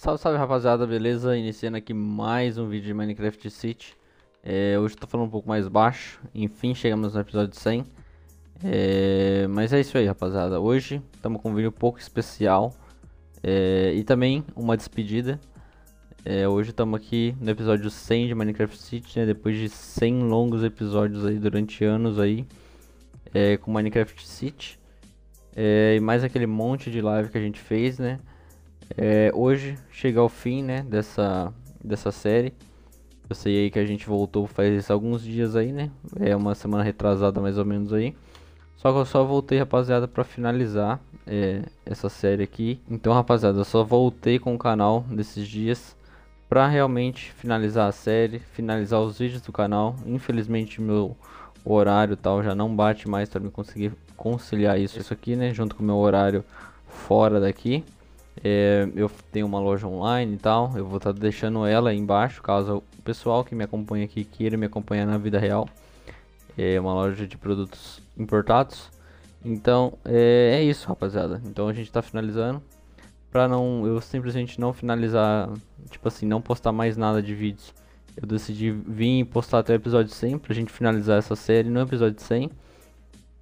Salve, salve rapaziada, beleza? Iniciando aqui mais um vídeo de Minecraft City é, Hoje eu tô falando um pouco mais baixo, enfim chegamos no episódio 100 é, Mas é isso aí rapaziada, hoje estamos com um vídeo um pouco especial é, E também uma despedida é, Hoje estamos aqui no episódio 100 de Minecraft City, né? Depois de 100 longos episódios aí durante anos aí é, Com Minecraft City é, E mais aquele monte de live que a gente fez, né? É, hoje chega ao fim, né, dessa, dessa série. Eu sei aí que a gente voltou faz alguns dias aí, né? É uma semana retrasada mais ou menos aí. Só que eu só voltei, rapaziada, para finalizar é, essa série aqui. Então, rapaziada, eu só voltei com o canal nesses dias para realmente finalizar a série, finalizar os vídeos do canal. Infelizmente, meu horário tal já não bate mais para me conseguir conciliar isso, isso aqui, né, junto com o meu horário fora daqui. É, eu tenho uma loja online e tal, eu vou estar tá deixando ela aí embaixo, caso o pessoal que me acompanha aqui queira me acompanhar na vida real. É uma loja de produtos importados. Então, é, é isso, rapaziada. Então a gente está finalizando. Pra não, eu simplesmente não finalizar, tipo assim, não postar mais nada de vídeos. Eu decidi vir postar até o episódio 100 pra gente finalizar essa série no episódio 100.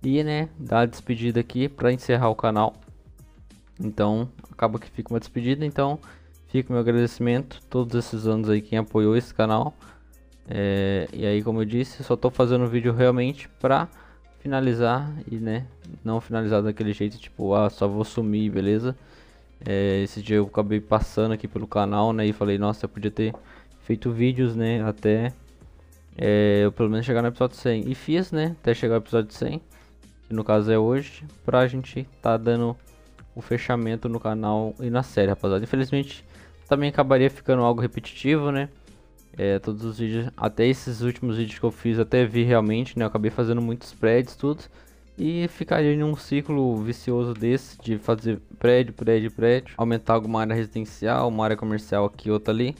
E, né, dar a despedida aqui pra encerrar o canal. Então, acaba que fica uma despedida. Então, fica meu agradecimento todos esses anos aí quem apoiou esse canal. É, e aí, como eu disse, só tô fazendo o vídeo realmente pra finalizar e, né, não finalizar daquele jeito, tipo, ah, só vou sumir, beleza? É, esse dia eu acabei passando aqui pelo canal, né, e falei, nossa, eu podia ter feito vídeos, né, até é, eu pelo menos chegar no episódio 100. E fiz, né, até chegar no episódio 100, que no caso é hoje, pra gente tá dando o fechamento no canal e na série, rapaziada. Infelizmente, também acabaria ficando algo repetitivo, né? É, todos os vídeos, até esses últimos vídeos que eu fiz, até vi realmente, né? Eu acabei fazendo muitos prédios, tudo. E ficaria em um ciclo vicioso desse, de fazer prédio, prédio, prédio. Aumentar alguma área residencial, uma área comercial aqui, outra ali.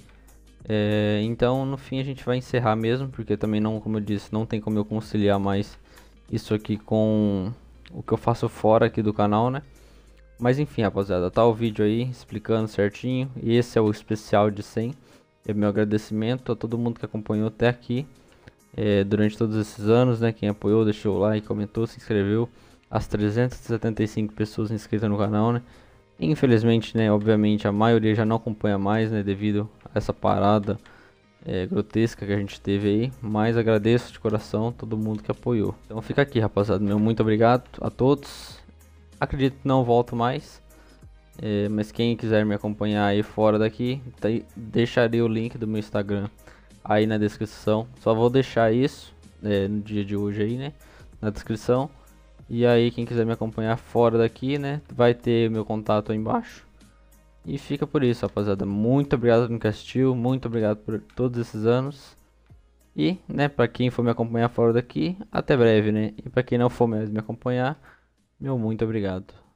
É, então, no fim, a gente vai encerrar mesmo, porque também não, como eu disse, não tem como eu conciliar mais isso aqui com o que eu faço fora aqui do canal, né? Mas enfim, rapaziada, tá o vídeo aí explicando certinho. E esse é o especial de 100. É meu agradecimento a todo mundo que acompanhou até aqui. É, durante todos esses anos, né? Quem apoiou, deixou o like, comentou, se inscreveu. As 375 pessoas inscritas no canal, né? Infelizmente, né? Obviamente a maioria já não acompanha mais, né? Devido a essa parada é, grotesca que a gente teve aí. Mas agradeço de coração todo mundo que apoiou. Então fica aqui, rapaziada. Meu muito obrigado a todos. Acredito que não volto mais. É, mas quem quiser me acompanhar aí fora daqui, tá, deixarei o link do meu Instagram aí na descrição. Só vou deixar isso é, no dia de hoje aí, né? Na descrição. E aí quem quiser me acompanhar fora daqui, né? Vai ter meu contato aí embaixo. E fica por isso, rapaziada. Muito obrigado por que assistiu. Muito obrigado por todos esses anos. E, né, pra quem for me acompanhar fora daqui, até breve, né? E pra quem não for mais me acompanhar, meu muito obrigado.